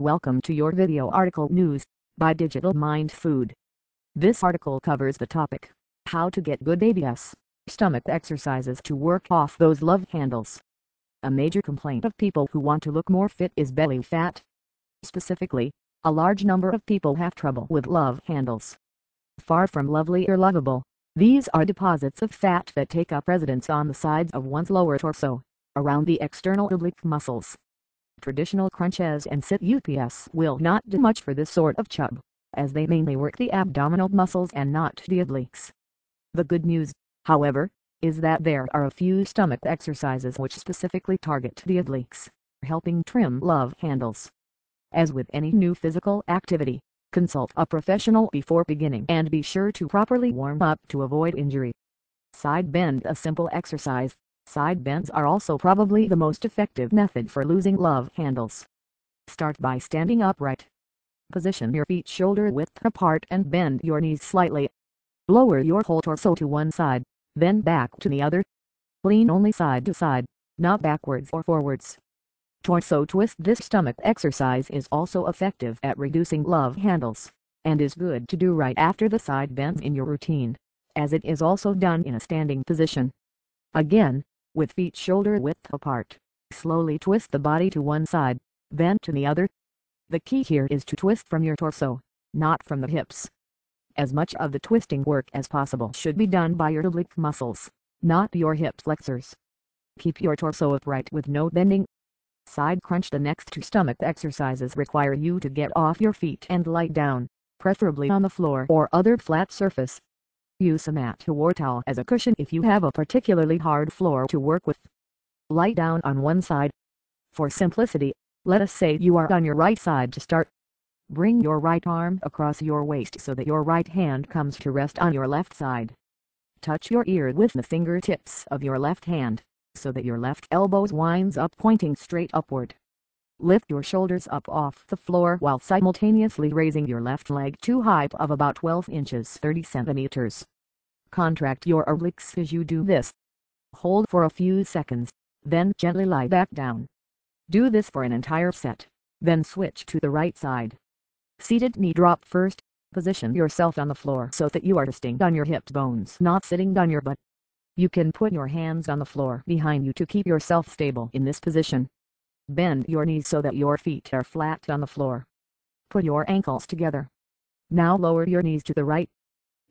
Welcome to your video article news by Digital Mind Food. This article covers the topic, how to get good ABS, stomach exercises to work off those love handles. A major complaint of people who want to look more fit is belly fat. Specifically, a large number of people have trouble with love handles. Far from lovely or lovable, these are deposits of fat that take up residence on the sides of one's lower torso, around the external oblique muscles. Traditional crunches and sit UPS will not do much for this sort of chub, as they mainly work the abdominal muscles and not the obliques. The good news, however, is that there are a few stomach exercises which specifically target the obliques, helping trim love handles. As with any new physical activity, consult a professional before beginning and be sure to properly warm up to avoid injury. Side bend a simple exercise Side bends are also probably the most effective method for losing love handles. Start by standing upright. Position your feet shoulder width apart and bend your knees slightly. Lower your whole torso to one side, then back to the other. Lean only side to side, not backwards or forwards. Torso twist This stomach exercise is also effective at reducing love handles, and is good to do right after the side bends in your routine, as it is also done in a standing position. Again, with feet shoulder width apart. Slowly twist the body to one side, then to the other. The key here is to twist from your torso, not from the hips. As much of the twisting work as possible should be done by your oblique muscles, not your hip flexors. Keep your torso upright with no bending. Side crunch The next two stomach exercises require you to get off your feet and lie down, preferably on the floor or other flat surface. Use a mat or towel as a cushion if you have a particularly hard floor to work with. Lie down on one side. For simplicity, let us say you are on your right side to start. Bring your right arm across your waist so that your right hand comes to rest on your left side. Touch your ear with the fingertips of your left hand, so that your left elbow winds up pointing straight upward. Lift your shoulders up off the floor while simultaneously raising your left leg to height of about 12 inches 30 centimeters. Contract your obliques as you do this. Hold for a few seconds, then gently lie back down. Do this for an entire set, then switch to the right side. Seated knee drop first, position yourself on the floor so that you are resting on your hip bones not sitting on your butt. You can put your hands on the floor behind you to keep yourself stable in this position. Bend your knees so that your feet are flat on the floor. Put your ankles together. Now lower your knees to the right.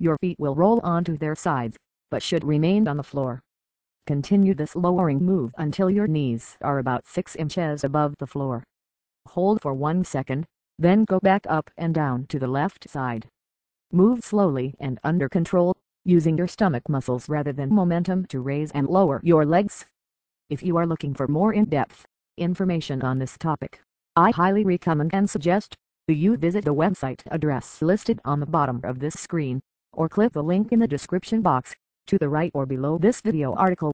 Your feet will roll onto their sides, but should remain on the floor. Continue this lowering move until your knees are about 6 inches above the floor. Hold for 1 second, then go back up and down to the left side. Move slowly and under control, using your stomach muscles rather than momentum to raise and lower your legs. If you are looking for more in-depth information on this topic. I highly recommend and suggest that you visit the website address listed on the bottom of this screen, or click the link in the description box, to the right or below this video article.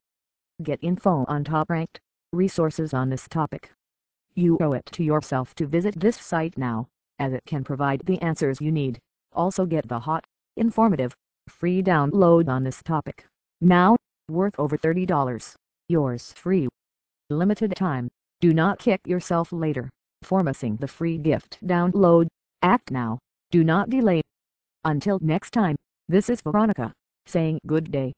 Get info on top-ranked resources on this topic. You owe it to yourself to visit this site now, as it can provide the answers you need. Also get the hot, informative, free download on this topic. Now, worth over $30. Yours free. Limited time. Do not kick yourself later for missing the free gift download. Act now. Do not delay. Until next time, this is Veronica, saying good day.